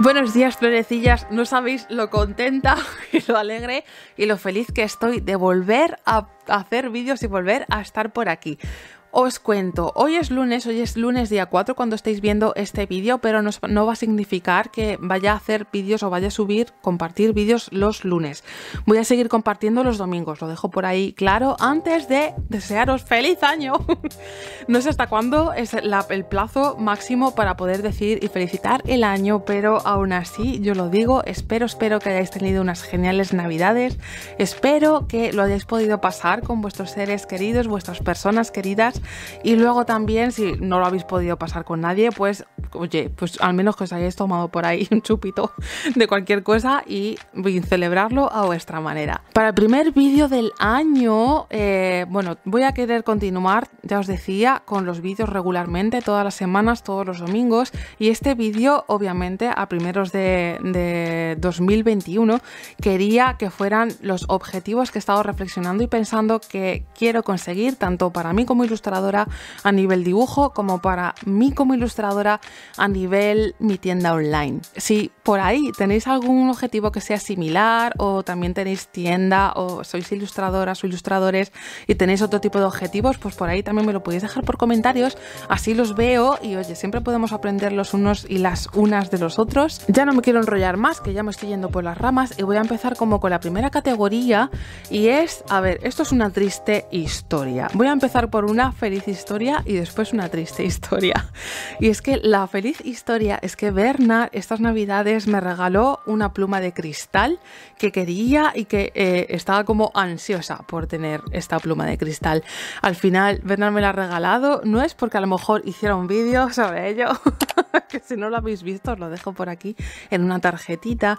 Buenos días, florecillas. No sabéis lo contenta y lo alegre y lo feliz que estoy de volver a hacer vídeos y volver a estar por aquí. Os cuento, hoy es lunes, hoy es lunes día 4 cuando estáis viendo este vídeo, pero no, va a significar que vaya a hacer vídeos o vaya a subir, compartir vídeos los lunes. Voy a seguir compartiendo los domingos, lo dejo por ahí claro, antes de desearos feliz año. no sé hasta cuándo es el plazo máximo para poder decir y felicitar el año, pero aún así yo lo digo, espero, espero que hayáis tenido unas geniales navidades, espero que lo hayáis podido pasar con vuestros seres queridos, vuestras personas queridas y luego también, si no lo habéis podido pasar con nadie, pues, oye, pues al menos que os hayáis tomado por ahí un chupito de cualquier cosa y celebrarlo a vuestra manera. Para el primer vídeo del año, eh, bueno, voy a querer continuar, ya os decía, con los vídeos regularmente, todas las semanas, todos los domingos. Y este vídeo, obviamente, a primeros de, de 2021, quería que fueran los objetivos que he estado reflexionando y pensando que quiero conseguir, tanto para mí como ilustrador, a nivel dibujo como para mí como ilustradora a nivel mi tienda online. Si por ahí tenéis algún objetivo que sea similar o también tenéis tienda o sois ilustradoras o ilustradores y tenéis otro tipo de objetivos, pues por ahí también me lo podéis dejar por comentarios, así los veo y oye, siempre podemos aprender los unos y las unas de los otros. Ya no me quiero enrollar más, que ya me estoy yendo por las ramas y voy a empezar como con la primera categoría y es, a ver, esto es una triste historia. Voy a empezar por una feliz historia y después una triste historia. Y es que la feliz historia es que Bernard estas navidades me regaló una pluma de cristal que quería y que eh, estaba como ansiosa por tener esta pluma de cristal. Al final Bernard me la ha regalado, no es porque a lo mejor hiciera un vídeo sobre ello, que si no lo habéis visto os lo dejo por aquí en una tarjetita,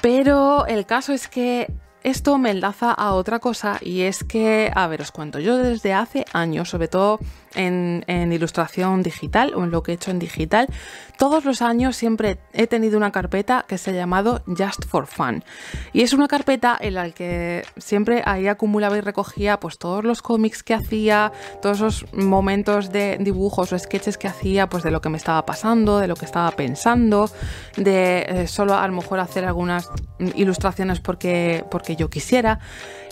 pero el caso es que esto me enlaza a otra cosa y es que, a ver, os cuento, yo desde hace años, sobre todo en, ilustración digital o en lo que he hecho en digital, todos los años siempre he tenido una carpeta que se ha llamado Just for Fun. Y es una carpeta en la que siempre ahí acumulaba y recogía pues todos los cómics que hacía, todos esos momentos de dibujos o sketches que hacía, pues de lo que me estaba pasando, de lo que estaba pensando, de eh, solo a lo mejor hacer algunas ilustraciones porque, porque yo quisiera.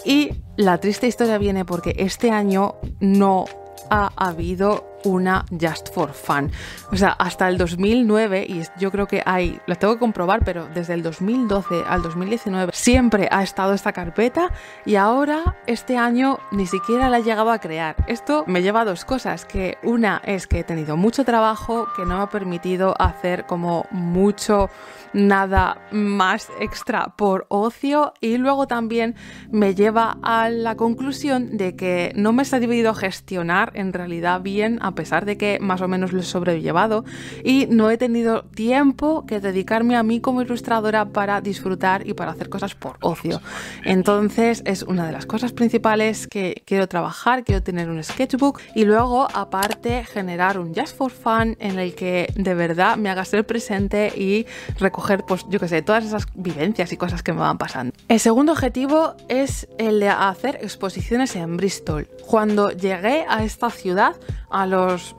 Y la triste historia viene porque este año no ha habido una Just for Fun. O sea, hasta el 2009, y yo creo que hay, lo tengo que comprobar, pero desde el 2012 al 2019 siempre ha estado esta carpeta y ahora este año ni siquiera la he llegado a crear. Esto me lleva a dos cosas, que una es que he tenido mucho trabajo que no me ha permitido hacer como mucho nada más extra por ocio y luego también me lleva a la conclusión de que no me he sabido gestionar en realidad bien pesar de que más o menos lo he sobrellevado y no he tenido tiempo que dedicarme a mí como ilustradora para disfrutar y para hacer cosas por ocio. Entonces es una de las cosas principales que quiero trabajar, quiero tener un sketchbook y luego aparte generar un Just for Fun en el que de verdad me haga ser presente y recoger pues yo que sé, todas esas vivencias y cosas que me van pasando. El segundo objetivo es el de hacer exposiciones en Bristol. Cuando llegué a esta ciudad a los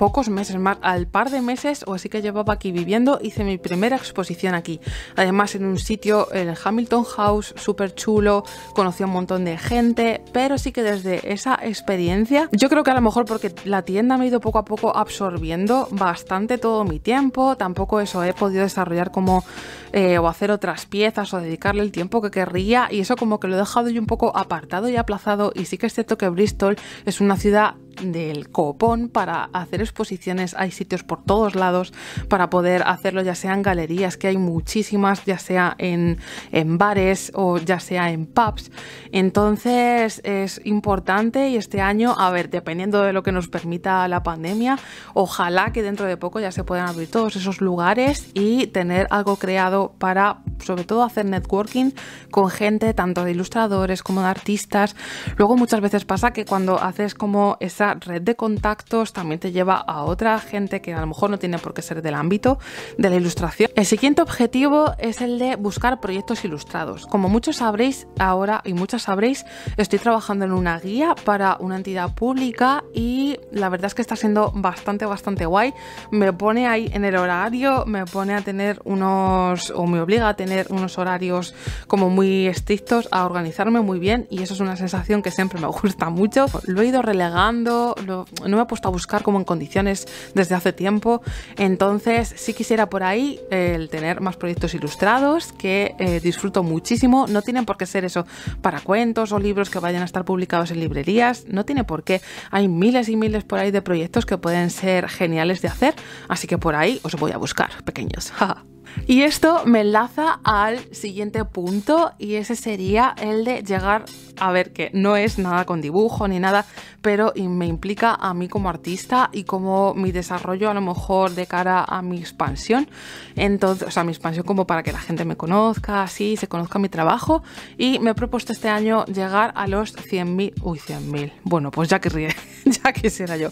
pocos meses más, al par de meses o así que llevaba aquí viviendo, hice mi primera exposición aquí. Además en un sitio, el Hamilton House, súper chulo, conocí a un montón de gente, pero sí que desde esa experiencia, yo creo que a lo mejor porque la tienda me ha ido poco a poco absorbiendo bastante todo mi tiempo, tampoco eso he podido desarrollar como eh, o hacer otras piezas o dedicarle el tiempo que querría y eso como que lo he dejado yo un poco apartado y aplazado y sí que es cierto que Bristol es una ciudad del copón para hacer exposiciones. Hay sitios por todos lados para poder hacerlo, ya sea en galerías, que hay muchísimas, ya sea en, en bares o ya sea en pubs. Entonces es importante y este año, a ver, dependiendo de lo que nos permita la pandemia, ojalá que dentro de poco ya se puedan abrir todos esos lugares y tener algo creado para sobre todo hacer networking con gente tanto de ilustradores como de artistas. Luego muchas veces pasa que cuando haces como red de contactos, también te lleva a otra gente que a lo mejor no tiene por qué ser del ámbito de la ilustración. El siguiente objetivo es el de buscar proyectos ilustrados. Como muchos sabréis ahora y muchas sabréis, estoy trabajando en una guía para una entidad pública y la verdad es que está siendo bastante, bastante guay. Me pone ahí en el horario, me pone a tener unos, o me obliga a tener unos horarios como muy estrictos, a organizarme muy bien y eso es una sensación que siempre me gusta mucho. Lo he ido relegando, no me he puesto a buscar como en condiciones desde hace tiempo, entonces sí quisiera por ahí el tener más proyectos ilustrados que eh, disfruto muchísimo. No tienen por qué ser eso para cuentos o libros que vayan a estar publicados en librerías, no tiene por qué. Hay miles y miles por ahí de proyectos que pueden ser geniales de hacer, así que por ahí os voy a buscar, pequeños. Y esto me enlaza al siguiente punto y ese sería el de llegar a ver que no es nada con dibujo ni nada, pero me implica a mí como artista y como mi desarrollo a lo mejor de cara a mi expansión. Entonces, o sea, mi expansión como para que la gente me conozca, así, se conozca mi trabajo. Y me he propuesto este año llegar a los 100.000, uy, 100.000. Bueno, pues ya que ya quisiera yo.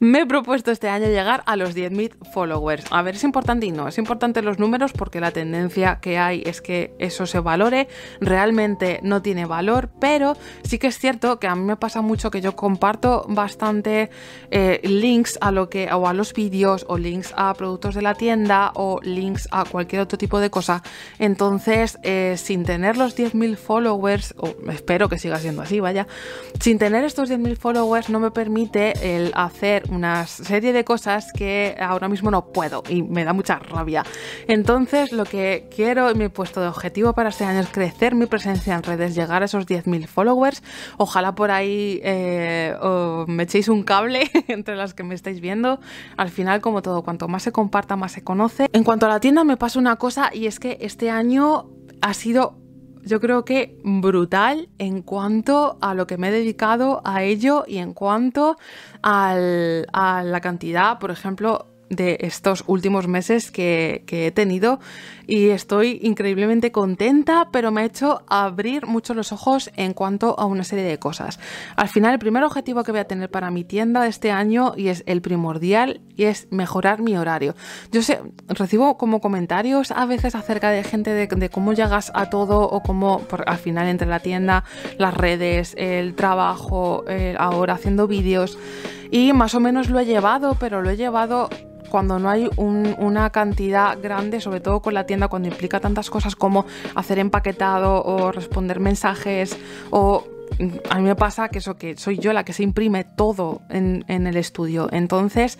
Me he propuesto este año llegar a los 10.000 followers. A ver, es importante y no, es importante los números porque la tendencia que hay es que eso se valore. Realmente no tiene valor, pero sí que es cierto que a mí me pasa mucho que yo comparto bastante eh, links a lo que, o a los vídeos, o links a productos de la tienda, o links a cualquier otro tipo de cosa. Entonces, eh, sin tener los 10.000 followers, o espero que siga siendo así, vaya, sin tener estos 10.000 followers no me permite el hacer una serie de cosas que ahora mismo no puedo y me da mucha rabia. Entonces lo que quiero me he puesto de objetivo para este año es crecer mi presencia en redes, llegar a esos 10.000 followers. Ojalá por ahí eh, me echéis un cable entre las que me estáis viendo. Al final, como todo, cuanto más se comparta, más se conoce. En cuanto a la tienda, me pasa una cosa y es que este año ha sido yo creo que brutal en cuanto a lo que me he dedicado a ello y en cuanto a la cantidad, por ejemplo, de estos últimos meses que, he tenido y estoy increíblemente contenta, pero me ha hecho abrir mucho los ojos en cuanto a una serie de cosas. Al final, el primer objetivo que voy a tener para mi tienda de este año y es el primordial y es mejorar mi horario. Yo sé, recibo como comentarios a veces acerca de gente de, cómo llegas a todo o cómo al final entre la tienda, las redes, el trabajo, ahora haciendo vídeos y más o menos lo he llevado, pero lo he llevado cuando no hay una cantidad grande, sobre todo con la tienda, cuando implica tantas cosas como hacer empaquetado o responder mensajes o a mí me pasa que eso que soy yo la que se imprime todo en, el estudio. Entonces,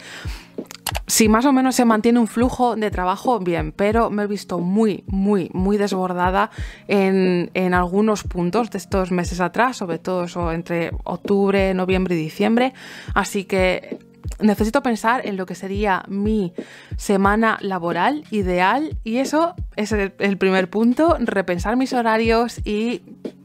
si más o menos se mantiene un flujo de trabajo, bien, pero me he visto muy, muy, muy desbordada en, en, algunos puntos de estos meses atrás, sobre todo eso entre octubre, noviembre y diciembre. Así que necesito pensar en lo que sería mi semana laboral ideal y eso es el, primer punto, repensar mis horarios y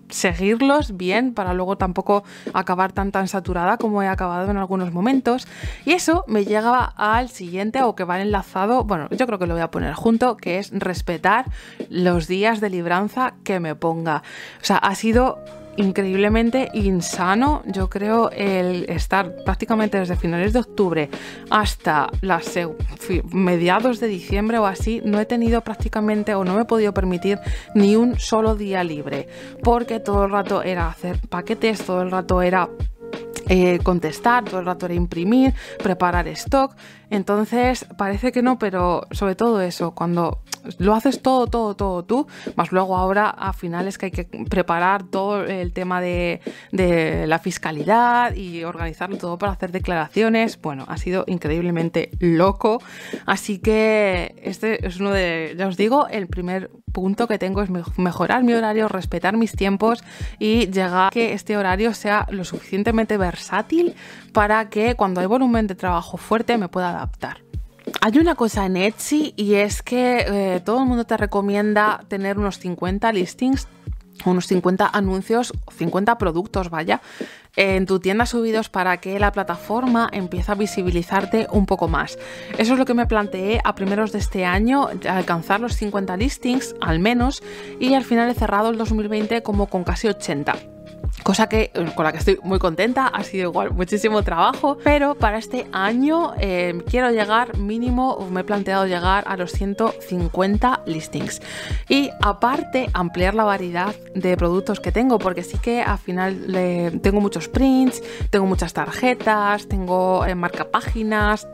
seguirlos bien para luego tampoco acabar tan tan saturada como he acabado en algunos momentos. Y eso me llega al siguiente o que va enlazado bueno yo creo que lo voy a poner junto que es respetar los días de libranza que me ponga. O sea ha sido increíblemente insano, yo creo, el estar prácticamente desde finales de octubre hasta las mediados de diciembre o así, no he tenido prácticamente o no me he podido permitir ni un solo día libre, porque todo el rato era hacer paquetes, todo el rato era eh, contestar, todo el rato era imprimir, preparar stock. Entonces, parece que no, pero sobre todo eso, cuando lo haces todo, todo, todo tú, más luego ahora a finales que hay que preparar todo el tema de, la fiscalidad y organizarlo todo para hacer declaraciones. Bueno, ha sido increíblemente loco. Así que este es uno de, ya os digo, el primer punto que tengo es mejorar mi horario, respetar mis tiempos y llegar a que este horario sea lo suficientemente versátil para que cuando hay volumen de trabajo fuerte me pueda Hay una cosa en Etsy y es que eh, todo el mundo te recomienda tener unos 50 listings unos 50 anuncios, 50 productos, vaya, en tu tienda subidos para que la plataforma empiece a visibilizarte un poco más. Eso es lo que me planteé a primeros de este año, alcanzar los 50 listings al menos, y al final he cerrado el 2020 como con casi 80. Cosa que con la que estoy muy contenta, ha sido igual muchísimo trabajo, pero para este año eh, quiero llegar mínimo, me he planteado llegar a los 150 listings. Y aparte ampliar la variedad de productos que tengo, porque sí que al final tengo muchos prints, tengo muchas tarjetas, tengo eh, marca páginas,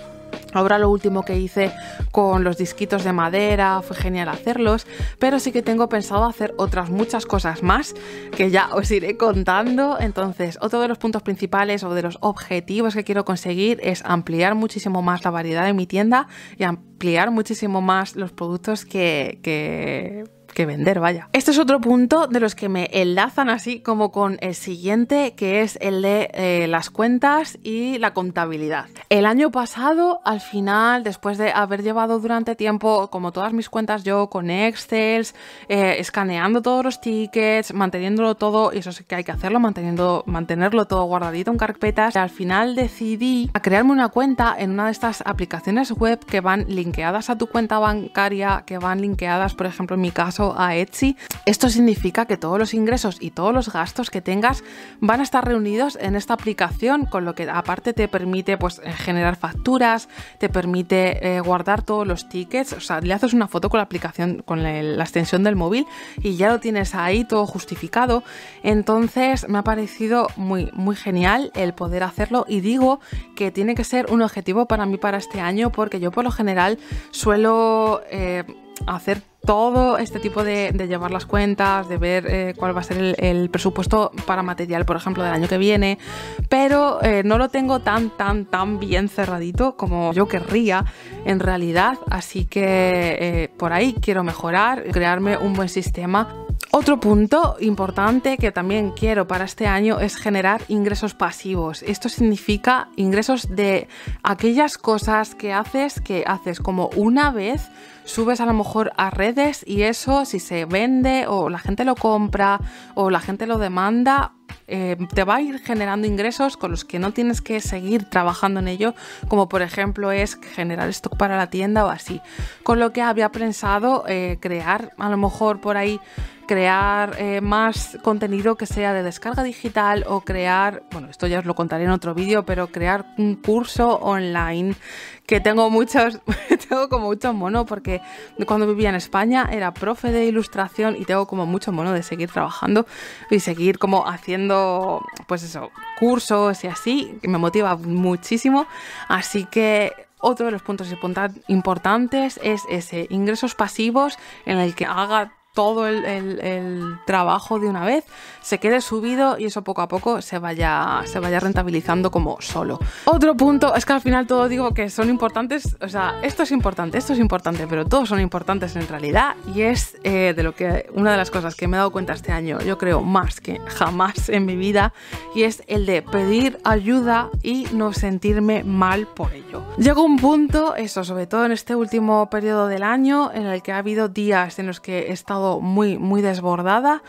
Ahora lo último que hice con los disquitos de madera, fue genial hacerlos, pero sí que tengo pensado hacer otras muchas cosas más que ya os iré contando. Entonces, otro de los puntos principales o de los objetivos que quiero conseguir es ampliar muchísimo más la variedad de mi tienda y ampliar muchísimo más los productos que, que vender, vaya. Este es otro punto de los que me enlazan así como con el siguiente, que es el de eh, las cuentas y la contabilidad. El año pasado, al final, después de haber llevado durante tiempo, como todas mis cuentas yo, con Excel, eh, escaneando todos los tickets, manteniéndolo todo, y eso sí que hay que hacerlo, manteniendo, mantenerlo todo guardadito en carpetas, al final decidí a crearme una cuenta en una de estas aplicaciones web que van linkeadas a tu cuenta bancaria, que van linkeadas, por ejemplo, en mi caso, a Etsy, esto significa que todos los ingresos y todos los gastos que tengas van a estar reunidos en esta aplicación, con lo que aparte te permite pues, eh, generar facturas, te permite eh, guardar todos los tickets, o sea, le haces una foto con la aplicación, con la extensión del móvil y ya lo tienes ahí todo justificado. Entonces me ha parecido muy, muy genial el poder hacerlo y digo que tiene que ser un objetivo para mí para este año porque yo por lo general suelo... Eh, hacer todo este tipo de, llevar las cuentas, de ver eh, cuál va a ser el, presupuesto para material, por ejemplo, del año que viene, pero eh, no lo tengo tan, tan, tan bien cerradito como yo querría en realidad, así que eh, por ahí quiero mejorar, crearme un buen sistema. Otro punto importante que también quiero para este año es generar ingresos pasivos. Esto significa ingresos de aquellas cosas que haces, que haces como una vez, subes a lo mejor a redes y eso si se vende o la gente lo compra o la gente lo demanda, eh, te va a ir generando ingresos con los que no tienes que seguir trabajando en ello, como por ejemplo es generar stock para la tienda o así. Con lo que había pensado eh, crear a lo mejor por ahí crear eh, más contenido que sea de descarga digital o crear, bueno, esto ya os lo contaré en otro vídeo, pero crear un curso online que tengo muchos, tengo como mucho mono porque cuando vivía en España era profe de ilustración y tengo como mucho mono de seguir trabajando y seguir como haciendo, pues eso, cursos y así, que me motiva muchísimo. Así que otro de los puntos importantes es ese, ingresos pasivos en el que haga todo el, trabajo de una vez, se quede subido y eso poco a poco se vaya, se vaya rentabilizando como solo. Otro punto es que al final todo digo que son importantes, o sea, esto es importante, esto es importante, pero todos son importantes en realidad y es eh, de lo que una de las cosas que me he dado cuenta este año, yo creo más que jamás en mi vida, y es el de pedir ayuda y no sentirme mal por ello. Llegó un punto, eso, sobre todo en este último periodo del año, en el que ha habido días en los que he estado muy, muy desbordada.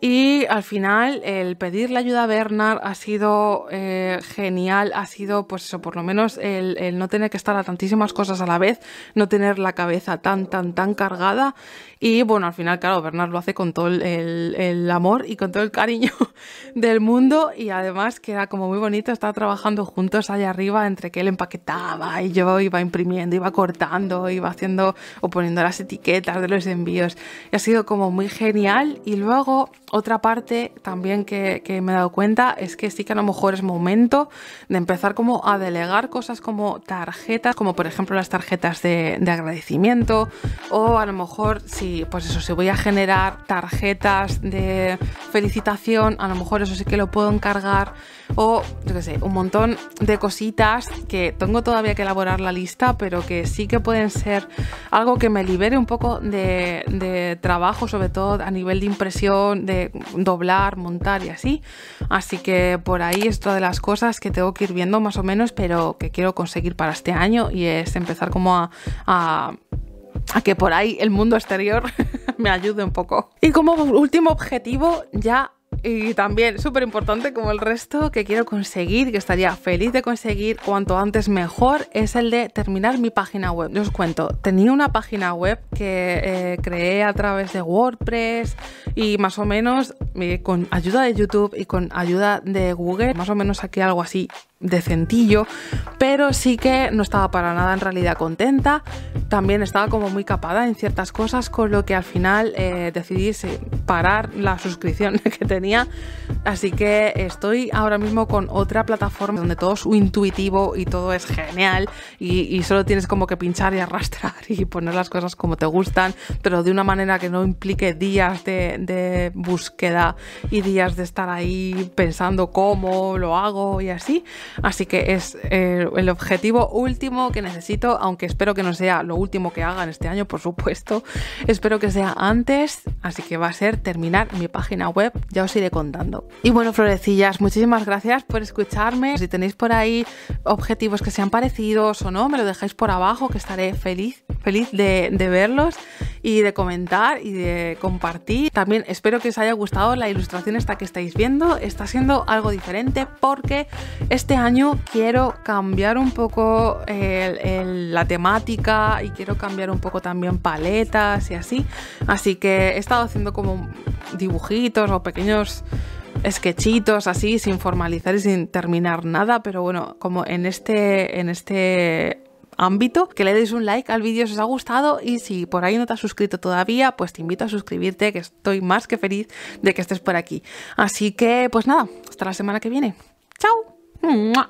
Y al final el pedirle ayuda a Bernard ha sido eh, genial, ha sido pues eso, por lo menos el, no tener que estar a tantísimas cosas a la vez, no tener la cabeza tan, tan, tan cargada. Y bueno, al final, claro, Bernard lo hace con todo el, amor y con todo el cariño del mundo. Y además que era como muy bonito estar trabajando juntos allá arriba entre que él empaquetaba y yo iba imprimiendo, iba cortando, iba haciendo o poniendo las etiquetas de los envíos. Y ha sido como muy genial. Y luego otra parte también que, me he dado cuenta es que sí que a lo mejor es momento de empezar como a delegar cosas como tarjetas, como por ejemplo las tarjetas de, de agradecimiento o a lo mejor si pues eso, si voy a generar tarjetas de felicitación, a lo mejor eso sí que lo puedo encargar o yo qué sé, un montón de cositas que tengo todavía que elaborar la lista, pero que sí que pueden ser algo que me libere un poco de, de trabajo, sobre todo a nivel de impresión, de doblar, montar y así. Así que por ahí es otra de las cosas que tengo que ir viendo más o menos, pero que quiero conseguir para este año y es empezar como a, a a que por ahí el mundo exterior me ayude un poco. Y como último objetivo, ya y también súper importante como el resto que quiero conseguir, que estaría feliz de conseguir cuanto antes mejor, es el de terminar mi página web. Yo os cuento, tenía una página web que eh, creé a través de WordPress y más o menos eh, con ayuda de YouTube y con ayuda de Google, más o menos aquí algo así decentillo, pero sí que no estaba para nada en realidad contenta. También estaba como muy capada en ciertas cosas, con lo que al final eh, decidí parar la suscripción que tenía. Así que estoy ahora mismo con otra plataforma donde todo es intuitivo y todo es genial y, solo tienes como que pinchar y arrastrar y poner las cosas como te gustan, pero de una manera que no implique días de, de búsqueda y días de estar ahí pensando cómo lo hago y así. Así que es eh, el objetivo último que necesito, aunque espero que no sea lo último que haga en este año, por supuesto. Espero que sea antes, así que va a ser terminar mi página web, ya os iré contando. Y bueno, florecillas, muchísimas gracias por escucharme. Si tenéis por ahí objetivos que sean parecidos o no, me lo dejáis por abajo, que estaré feliz, feliz de, de verlos y de comentar y de compartir. También espero que os haya gustado la ilustración esta que estáis viendo. Está siendo algo diferente porque este año quiero cambiar un poco la temática y quiero cambiar un poco también paletas y así. Así que he estado haciendo como dibujitos o pequeños sketchitos así sin formalizar y sin terminar nada, pero bueno, como en este en este ámbito, que le deis un like al vídeo si os ha gustado y si por ahí no te has suscrito todavía, pues te invito a suscribirte, que estoy más que feliz de que estés por aquí. Así que, pues nada, hasta la semana que viene. ¡Chao! 嗯嘛